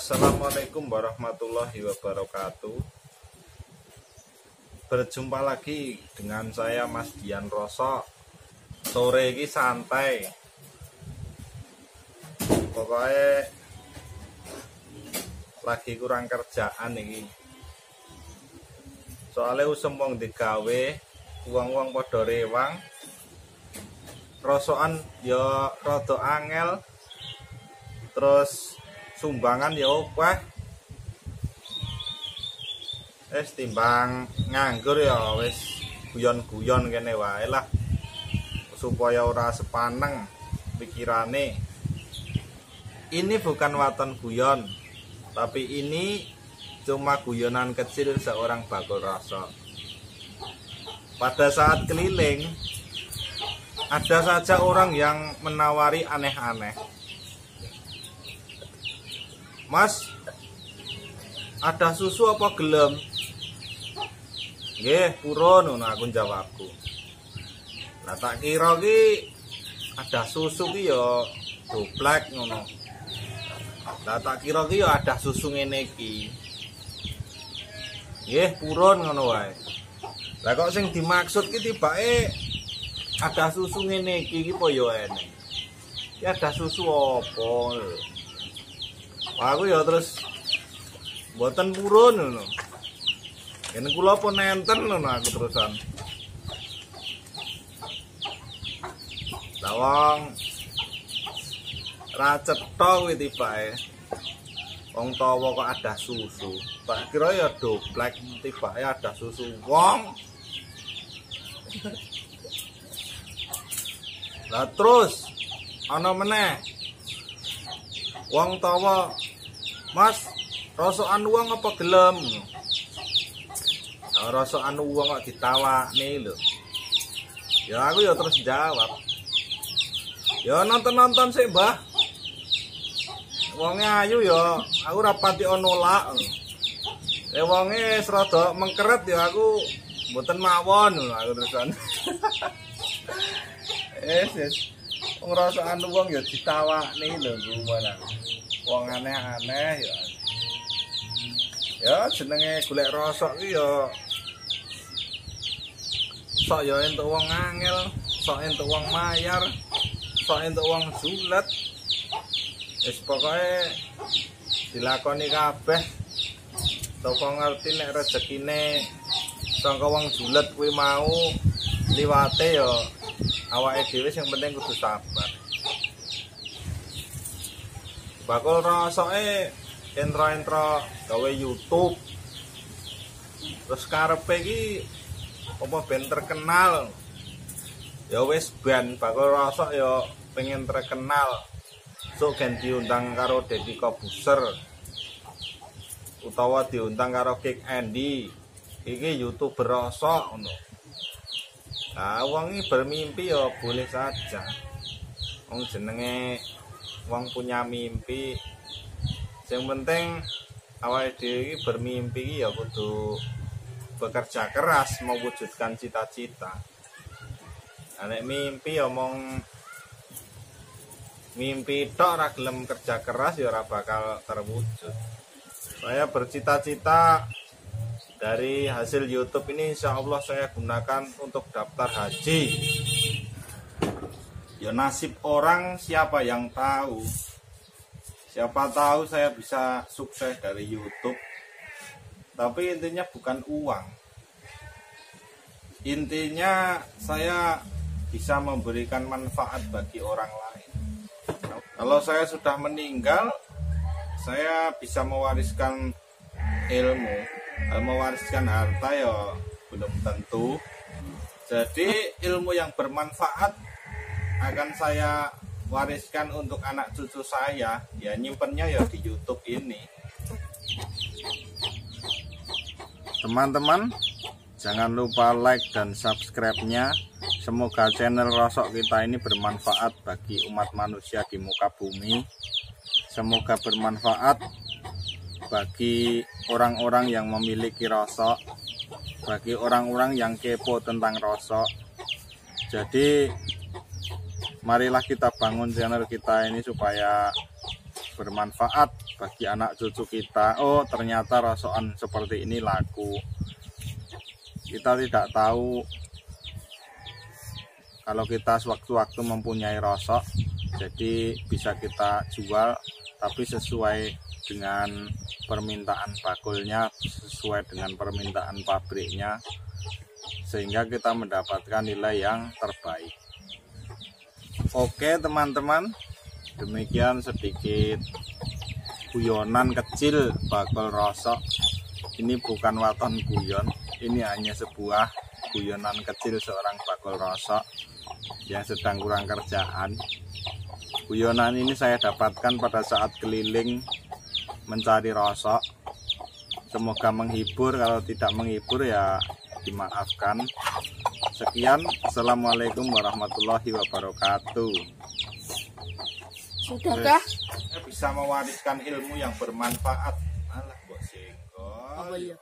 Assalamualaikum warahmatullahi wabarakatuh. Berjumpa lagi dengan saya Mas Dian Roso Sore ini santai. Pokoknya Lagi kurang kerjaan ini. Soalnya usem wong digawe Uang-uang podo rewang. Rosoan ya rada angel. Terus sumbangan ya opah wis timbang nganggur ya wis guyon-guyon kene wae lah. Supaya ora sepaneng pikirane. Ini bukan waton guyon tapi ini cuma guyonan kecil seorang bakul rasa. Pada saat keliling ada saja orang yang menawari aneh-aneh Mas ada susu apa gelem? Nggih purun ngono aku jawabku Lah tak kira ki ada susu ki ya doblek ngono. Lah tak kira ki ya ada susu ngene iki. Nggih purun ngono wae. Lah kok sing dimaksud ki tibake ada susu ngene iki ki apa ya ene Ya ada susu apa aku ya terus buatan purun ngono. Kene kula apa nenten ngono aku terusan. Lawang ra cetha kuwi tibake. Wong tawa kok ada susu. Tak kira ya doblek tibake ada susu wong. Lah terus ana meneh Wong tawa Mas, rosokan uang apa gelem? Nah, rosokan uang kok ditawakne lho. Ya aku ya terus jawab. Ya nonton-nonton sih, Mbah. Wonge ayu ya, aku rapati nolak. Eh wonge serada mengkeret ya aku mboten mawon aku terusan. eh, yes. Ngrasakane wong ya ditawakne lho gimana. Wong aneh-aneh ya. Ya jenenge golek rosok ki ya sok ya entuk wong angel, sok entuk wong mayar, sok entuk wong sulet. Wis pokoke dilakoni kabeh. Toko ngerti nek rezekine sangka wong julet kuwi mau liwate ya awake dhewe sing penting kudu sabar. Bakul rasoke entro-entro gawe YouTube. Terus karepe iki apa ben terkenal. Ya wis ben bakul rasok ya pengen terkenal. Sok gen diundang karo Deddy Kobuser. Utawa diundang karo Kick Andy. Iki YouTuber rasok ngono. Wong ini bermimpi ya boleh saja. Wong jenenge wong punya mimpi. Yang penting awal dhewe bermimpi ya kudu bekerja keras mewujudkan cita-cita. Nek mimpi ya omong mimpi tok ora kerja keras ya ora bakal terwujud. Saya bercita-cita dari hasil YouTube ini insya Allah saya gunakan untuk daftar haji. Ya nasib orang siapa yang tahu? Siapa tahu saya bisa sukses dari YouTube. Tapi intinya bukan uang. Intinya saya bisa memberikan manfaat bagi orang lain. Kalau saya sudah meninggal saya bisa mewariskan ilmu mewariskan harta ya belum tentu. Jadi ilmu yang bermanfaat akan saya wariskan untuk anak cucu saya. Ya nyimpennya ya di YouTube ini. Teman-teman jangan lupa like dan subscribe-nya. Semoga channel Rosok kita ini bermanfaat bagi umat manusia di muka bumi. Semoga bermanfaat bagi orang-orang yang memiliki rosok bagi orang-orang yang kepo tentang rosok. Jadi marilah kita bangun channel kita ini supaya bermanfaat bagi anak cucu kita. Oh ternyata rosokan seperti ini laku. Kita tidak tahu kalau kita sewaktu-waktu mempunyai rosok jadi bisa kita jual tapi sesuai dengan permintaan bakulnya sesuai dengan permintaan pabriknya sehingga kita mendapatkan nilai yang terbaik oke teman-teman demikian sedikit guyonan kecil bakul rosok ini bukan waton guyon ini hanya sebuah guyonan kecil seorang bakul rosok yang sedang kurang kerjaan. Guyonan ini saya dapatkan pada saat keliling mencari rosok. Semoga menghibur, kalau tidak menghibur ya dimaafkan. Sekian, Assalamualaikum warahmatullahi wabarakatuh. Sudahkah? Bisa mewariskan ilmu yang bermanfaat. Alah, Apa iya?